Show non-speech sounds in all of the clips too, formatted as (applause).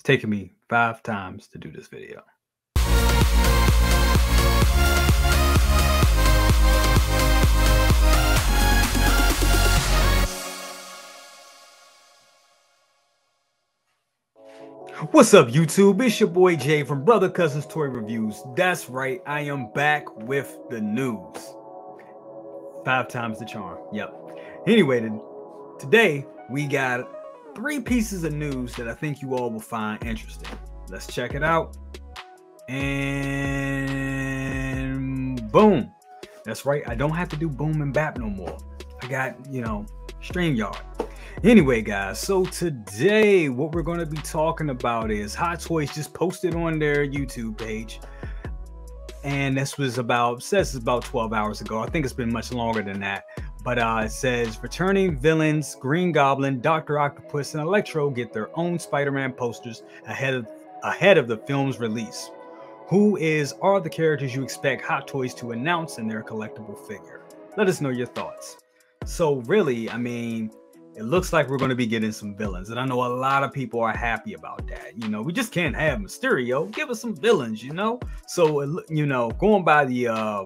It's taken me five times to do this video. What's up, YouTube? It's your boy Jay from Brother Cousins Toy Reviews. That's right, I am back with the news. Five times the charm. Yep. Anyway, today we got three pieces of news that I think you all will find interesting. Let's check it out. And boom. That's right, I don't have to do boom and bap no more. I got, you know, StreamYard. Anyway, guys, so today what we're going to be talking about is Hot Toys just posted on their YouTube page. And this was about, says it's about 12 hours ago. I think it's been much longer than that. But uh, it says returning villains Green Goblin, Doctor Octopus, and Electro get their own Spider-Man posters ahead of ahead of the film's release. Who is are the characters you expect Hot Toys to announce in their collectible figure? Let us know your thoughts. So really, I mean, it looks like we're going to be getting some villains. And I know a lot of people are happy about that. You know, we just can't have Mysterio. Give us some villains, you know? So, you know, going by the uh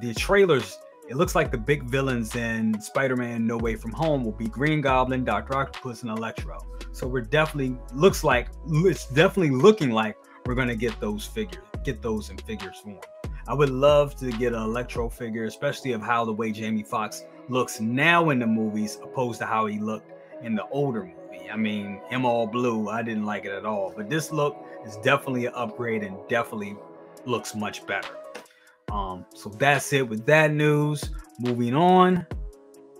the trailers, it looks like the big villains in Spider-Man No Way From Home will be Green Goblin, Dr. Octopus, and Electro. So we're definitely looks like it's definitely looking like we're to get those figures, get those in figures form. I would love to get an Electro figure, especially of how the way Jamie Foxx looks now in the movies opposed to how he looked in the older movie. I mean, him all blue, I didn't like it at all. But this look is definitely an upgrade and definitely looks much better. Um, so that's it with that news. Moving on,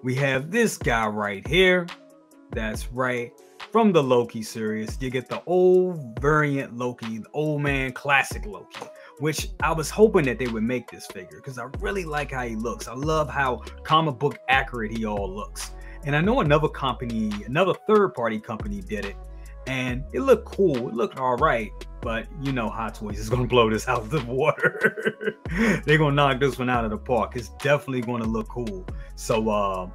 we have this guy right here. That's right. From the Loki series, you get the old variant Loki, the old man classic Loki which I was hoping that they would make this figure because I really like how he looks. I love how comic book accurate he all looks. And I know another company, another third party company did it, and it looked cool. It looked all right, but you know, Hot Toys is gonna blow this out of the water. (laughs) They're gonna knock this one out of the park. It's definitely gonna look cool. So, uh,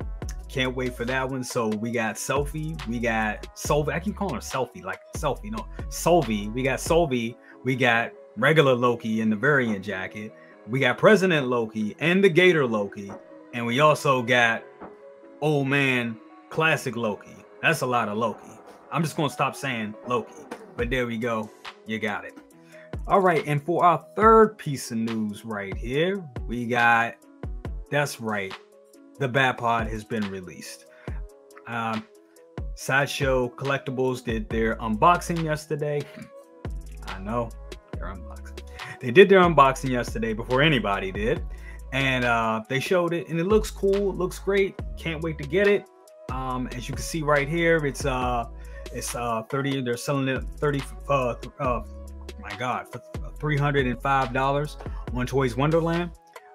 can't wait for that one. So we got Selfie, we got Sylvie. I keep calling her Selfie, like Selfie. No, Sylvie. We got Sylvie. We got regular Loki in the variant jacket. We got President Loki and the Gator Loki, and we also got old man classic Loki. That's a lot of Loki. I'm just gonna stop saying Loki, but there we go. You got it. All right, and for our third piece of news right here, we got that's right, the Bat Pod has been released. Um, Sideshow Collectibles did their unboxing yesterday. I know their unboxing. They did their unboxing yesterday before anybody did, and uh, they showed it, and it looks cool. Looks great. Can't wait to get it. Um, as you can see right here, it's uh, it's uh 30. They're selling it 30. Uh, uh my God, for 305 dollars on Toys Wonderland.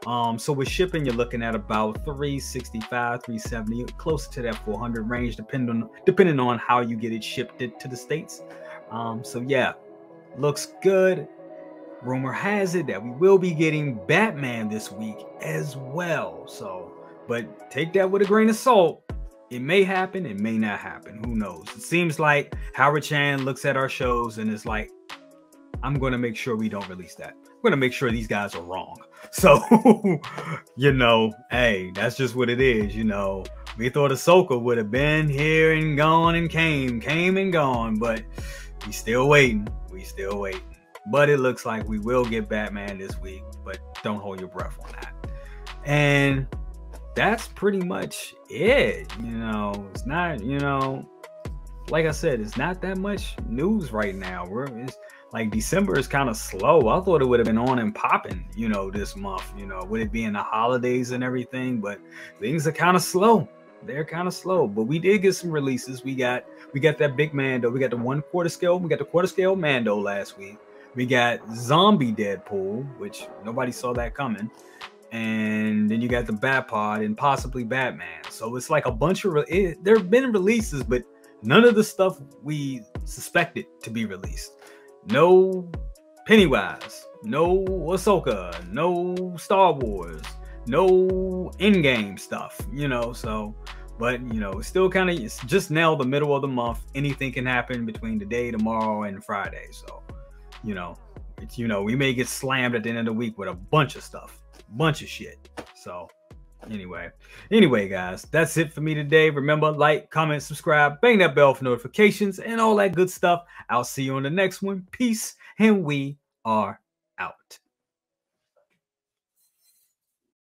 Um, so with shipping, you're looking at about 365, 370, close to that 400 range, depending on depending on how you get it shipped to the states. Um, so yeah, looks good. Rumor has it that we will be getting Batman this week as well. So, but take that with a grain of salt. It may happen, it may not happen. Who knows? It seems like Howard Chan looks at our shows and is like, I'm going to make sure we don't release that. I'm going to make sure these guys are wrong. (laughs) So, you know, hey, that's just what it is. You know, we thought Ahsoka would have been here and gone and came, came and gone, but we still waiting. We still waiting. But it looks like we will get Batman this week, but don't hold your breath on that. And that's pretty much it. You know, it's not, you know, like I said, it's not that much news right now. We're it's like December is kind of slow. I thought it would have been on and popping, you know, this month, you know, would it be in the holidays and everything, but things are kind of slow. They're kind of slow, but we did get some releases. We got we got that big Mando. We got the one quarter scale. We got the quarter scale Mando last week. We got zombie Deadpool, which nobody saw that coming. And then you got the Batpod and possibly Batman. So it's like a bunch of it, there have been releases, but none of the stuff we suspected to be released. No Pennywise, no Ahsoka, no Star Wars, no in-game stuff, you know. So But you know, still kind of just now the middle of the month. Anything can happen between today, tomorrow, and Friday. So, you know, it's you know, we may get slammed at the end of the week with a bunch of stuff, bunch of shit. So anyway. Anyway guys that's it for me today. Remember like comment subscribe bang that bell for notifications and all that good stuff. I'll see you on the next one. Peace and we are out